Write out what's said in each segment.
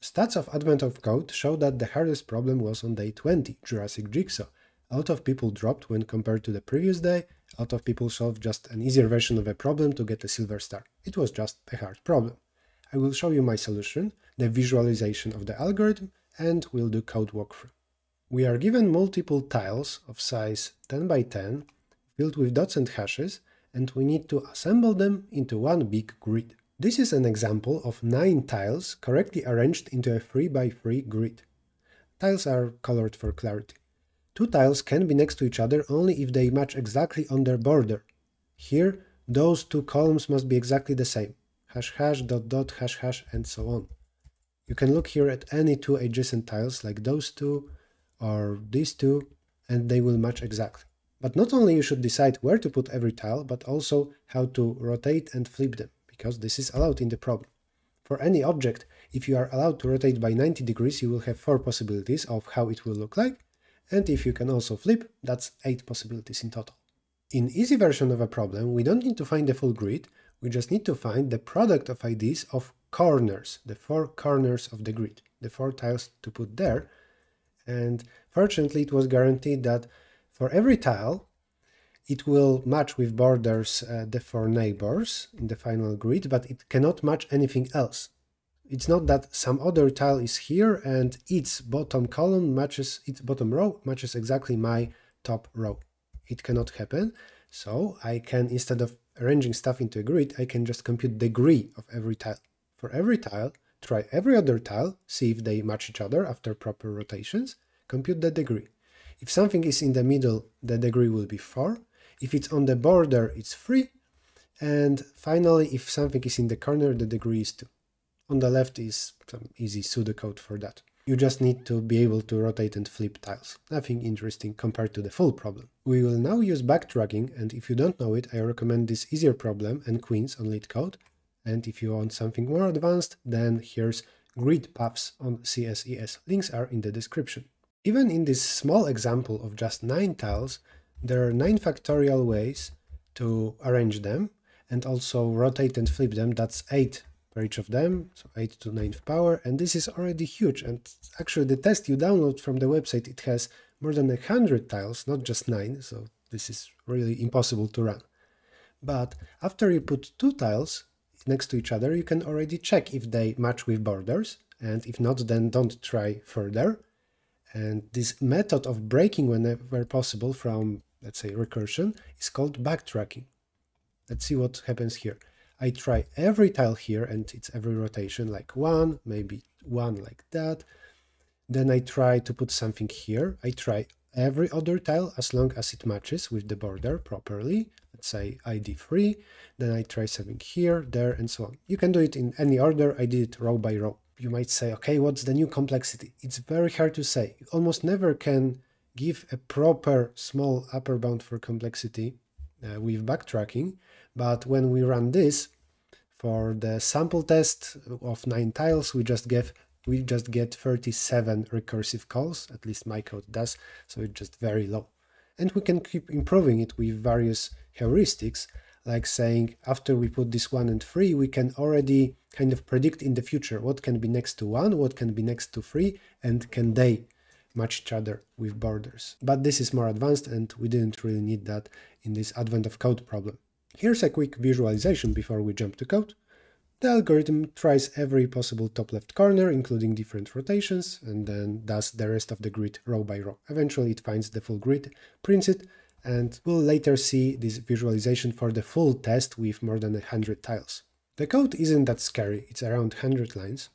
Stats of Advent of Code show that the hardest problem was on day 20, Jurassic Jigsaw. A lot of people dropped when compared to the previous day, a lot of people solved just an easier version of a problem to get a silver star. It was just a hard problem. I will show you my solution, the visualization of the algorithm, and we'll do code walkthrough. We are given multiple tiles of size 10 by 10, filled with dots and hashes, and we need to assemble them into one big grid. This is an example of 9 tiles correctly arranged into a 3 by 3 grid. Tiles are colored for clarity. Two tiles can be next to each other only if they match exactly on their border. Here, those two columns must be exactly the same. Hash hash, dot dot, hash hash, and so on. You can look here at any two adjacent tiles like those two or these two, and they will match exactly. But not only you should decide where to put every tile, but also how to rotate and flip them, because this is allowed in the problem. For any object, if you are allowed to rotate by 90 degrees, you will have 4 possibilities of how it will look like, and if you can also flip, that's 8 possibilities in total. In easy version of a problem, we don't need to find the full grid, we just need to find the product of IDs of corners, the four corners of the grid, the four tiles to put there, and fortunately it was guaranteed that for every tile, it will match with borders uh, the four neighbors in the final grid, but it cannot match anything else. It's not that some other tile is here and its bottom column matches, its bottom row matches exactly my top row. It cannot happen. So I can, instead of arranging stuff into a grid, I can just compute degree of every tile. For every tile, try every other tile, see if they match each other after proper rotations, compute the degree. If something is in the middle, the degree will be 4. If it's on the border, it's 3. And finally, if something is in the corner, the degree is 2. On the left is some easy pseudocode for that. You just need to be able to rotate and flip tiles. Nothing interesting compared to the full problem. We will now use backtracking and if you don't know it, I recommend this easier problem N-Queens on LeetCode. And if you want something more advanced, then here's grid paths on CSES. Links are in the description. Even in this small example of just 9 tiles, there are 9 factorial ways to arrange them and also rotate and flip them. That's 8 for each of them, so 8 to 9th power, and this is already huge. And actually the test you download from the website, it has more than 100 tiles, not just 9, so this is really impossible to run. But after you put two tiles next to each other, you can already check if they match with borders, and if not, then don't try further. And this method of breaking whenever possible from, let's say, recursion is called backtracking. Let's see what happens here. I try every tile here and it's every rotation like one, maybe one like that. Then I try to put something here. I try every other tile as long as it matches with the border properly. Let's say ID3. Then I try something here, there, and so on. You can do it in any order. I did it row by row. You might say, okay, what's the new complexity? It's very hard to say. You almost never can give a proper small upper bound for complexity uh, with backtracking but when we run this, for the sample test of 9 tiles, we just get we just get 37 recursive calls, at least my code does, so it's just very low. And we can keep improving it with various heuristics, like saying after we put this 1 and 3, we can already kind of predict in the future what can be next to 1, what can be next to 3, and can they match each other with borders. But this is more advanced and we didn't really need that in this advent of code problem. Here's a quick visualization before we jump to code. The algorithm tries every possible top left corner, including different rotations, and then does the rest of the grid row by row. Eventually it finds the full grid, prints it, and we'll later see this visualization for the full test with more than 100 tiles. The code isn't that scary, it's around 100 lines.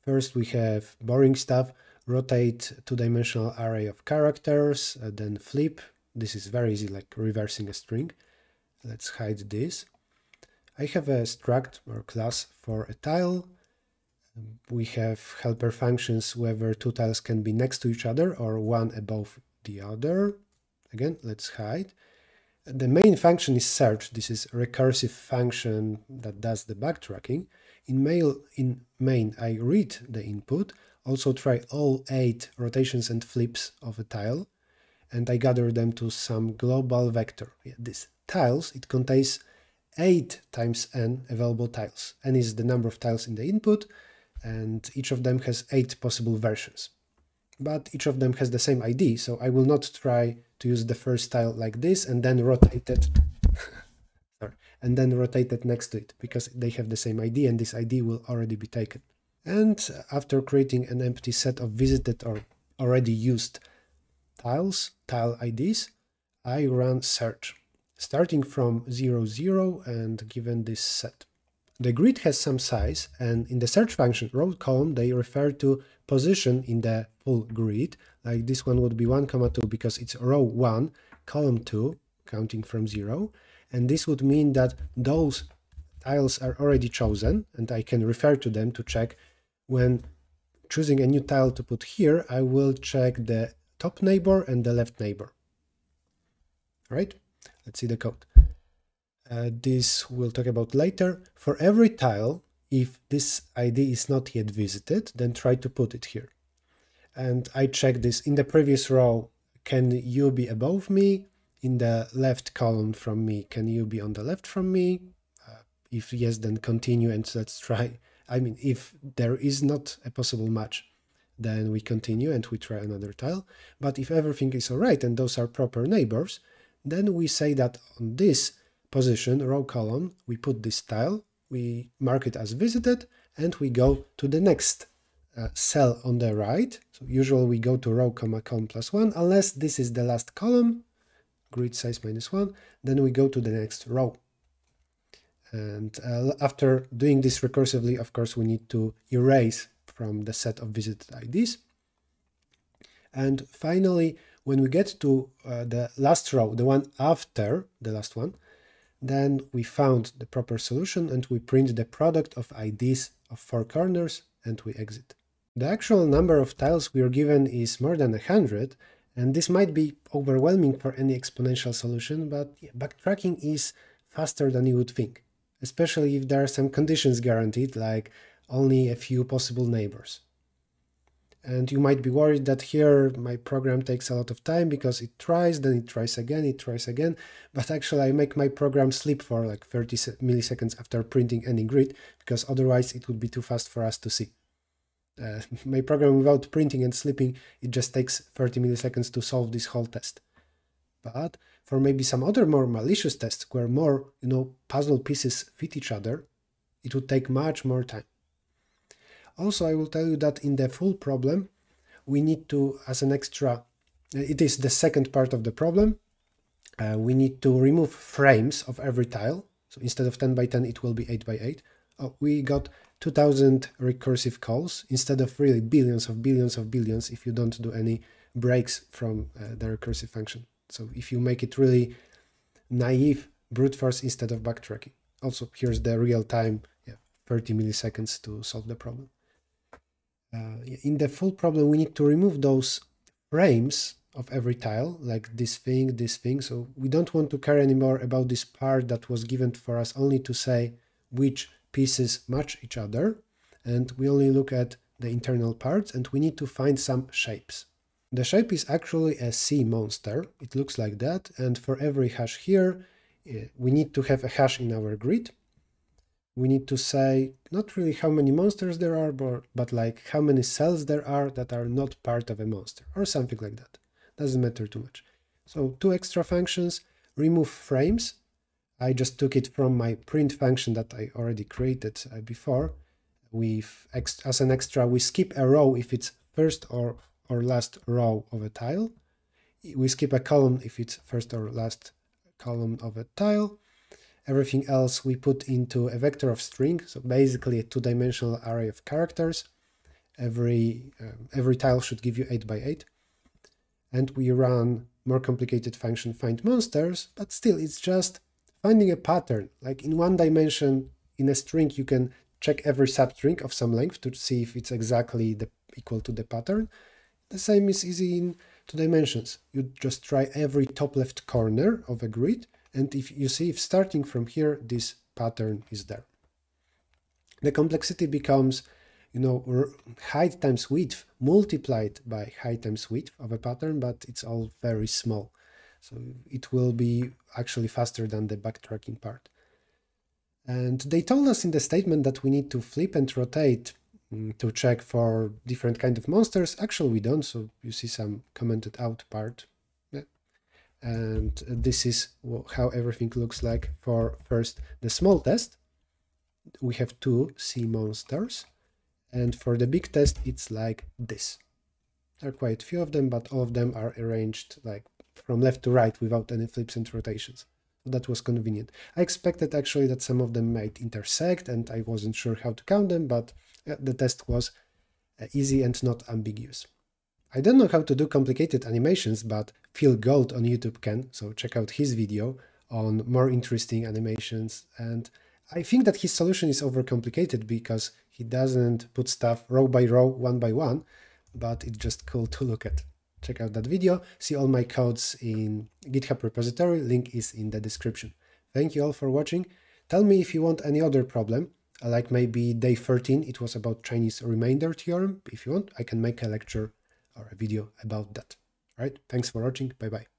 First we have boring stuff, rotate two-dimensional array of characters, uh, then flip, this is very easy like reversing a string, Let's hide this. I have a struct or class for a tile. We have helper functions whether two tiles can be next to each other or one above the other. Again, let's hide. The main function is search. This is a recursive function that does the backtracking. In, mail, in main, I read the input, also try all eight rotations and flips of a tile, and I gather them to some global vector. Yeah, this tiles, it contains 8 times n available tiles. n is the number of tiles in the input, and each of them has eight possible versions. But each of them has the same ID, so I will not try to use the first tile like this and then rotate it and then rotate it next to it because they have the same ID and this ID will already be taken. And after creating an empty set of visited or already used tiles, tile IDs, I run search, starting from 0, 0 and given this set. The grid has some size and in the search function row column they refer to position in the full grid, like this one would be 1, comma 2 because it's row 1, column 2, counting from 0, and this would mean that those tiles are already chosen and I can refer to them to check when choosing a new tile to put here, I will check the top neighbor and the left neighbor. All right, let's see the code. Uh, this we'll talk about later. For every tile, if this ID is not yet visited, then try to put it here. And I check this in the previous row, can you be above me? In the left column from me, can you be on the left from me? Uh, if yes, then continue and let's try. I mean, if there is not a possible match, then we continue and we try another tile. But if everything is all right and those are proper neighbors, then we say that on this position, row column, we put this tile, we mark it as visited, and we go to the next uh, cell on the right. So usually we go to row comma column plus one, unless this is the last column, grid size minus one, then we go to the next row. And uh, after doing this recursively, of course, we need to erase from the set of visited IDs. And finally, when we get to uh, the last row, the one after the last one, then we found the proper solution and we print the product of IDs of four corners and we exit. The actual number of tiles we are given is more than 100 and this might be overwhelming for any exponential solution, but backtracking is faster than you would think, especially if there are some conditions guaranteed like only a few possible neighbors. And you might be worried that here my program takes a lot of time because it tries, then it tries again, it tries again. But actually I make my program sleep for like 30 milliseconds after printing any grid because otherwise it would be too fast for us to see. Uh, my program without printing and sleeping, it just takes 30 milliseconds to solve this whole test. But for maybe some other more malicious tests where more, you know, puzzle pieces fit each other, it would take much more time. Also, I will tell you that in the full problem, we need to, as an extra, it is the second part of the problem, uh, we need to remove frames of every tile. So instead of 10 by 10, it will be 8 by 8. Oh, we got 2000 recursive calls instead of really billions of billions of billions if you don't do any breaks from uh, the recursive function. So if you make it really naive, brute force instead of backtracking. Also, here's the real time, yeah, 30 milliseconds to solve the problem. Uh, in the full problem we need to remove those frames of every tile like this thing this thing. So we don't want to care anymore about this part that was given for us only to say which pieces match each other. And we only look at the internal parts and we need to find some shapes the shape is actually a sea monster it looks like that and for every hash here eh, we need to have a hash in our grid we need to say not really how many monsters there are, but, but like how many cells there are that are not part of a monster or something like that. Doesn't matter too much. So two extra functions, remove frames. I just took it from my print function that I already created uh, before. With as an extra, we skip a row if it's first or, or last row of a tile. We skip a column if it's first or last column of a tile Everything else we put into a vector of string, so basically a two-dimensional array of characters. Every, um, every tile should give you 8 by 8. And we run more complicated function find monsters, but still it's just finding a pattern. Like in one dimension, in a string, you can check every substring of some length to see if it's exactly the, equal to the pattern. The same is easy in two dimensions. You just try every top left corner of a grid and if you see, if starting from here, this pattern is there. The complexity becomes, you know, height times width multiplied by height times width of a pattern, but it's all very small. So it will be actually faster than the backtracking part. And they told us in the statement that we need to flip and rotate Mm, to check for different kind of monsters. Actually, we don't, so you see some commented out part. Yeah. And this is how everything looks like for first the small test. We have two sea monsters. And for the big test, it's like this. There are quite few of them, but all of them are arranged like from left to right without any flips and rotations. That was convenient. I expected actually that some of them might intersect and I wasn't sure how to count them, but the test was uh, easy and not ambiguous. I don't know how to do complicated animations, but Phil Gold on YouTube can, so check out his video on more interesting animations. And I think that his solution is overcomplicated because he doesn't put stuff row by row, one by one, but it's just cool to look at. Check out that video, see all my codes in GitHub repository, link is in the description. Thank you all for watching. Tell me if you want any other problem, like maybe day 13, it was about Chinese remainder theorem. If you want, I can make a lecture or a video about that. All right, thanks for watching, bye bye.